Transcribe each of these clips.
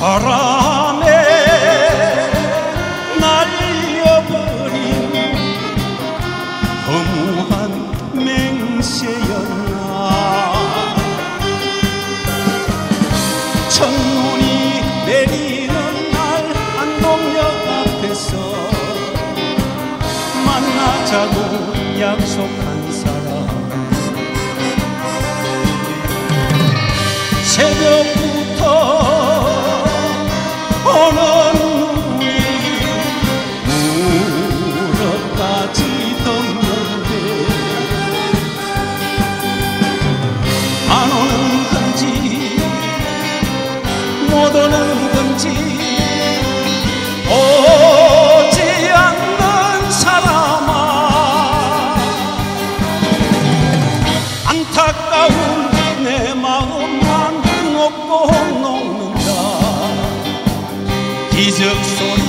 바람에 날려버린 허무한 맹세였나. 첫눈이 내리는 날 안동역 앞에서 만나자고 약속한 사람. 새벽 못 오는 건지 오지 않는 사람아 안타까운 내 마음만 녹고 녹는다. 기적 소리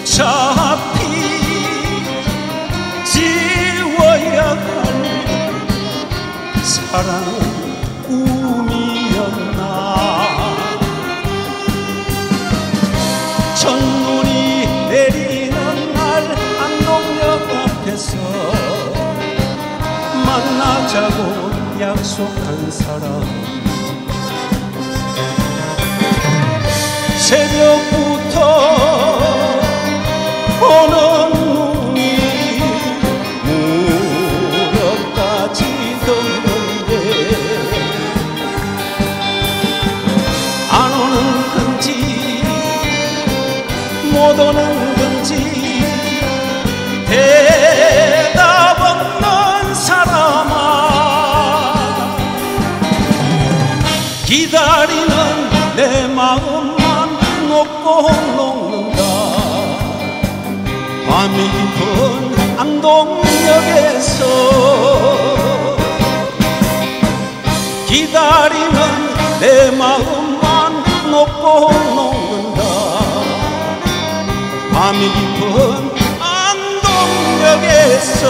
어차피 지워야 할 사랑은 꿈이었나. 첫눈이 내리는 날 안동역 앞에서 만나자고 약속한 사람. 새벽부터 못 오는 건지. 대답 없는 사람아. 기다리는 내 마음만 녹고 녹는다. 밤이 깊은 안동역에서 기다리는 내 마음만 녹고 녹는다 밤이 깊은 안동역에서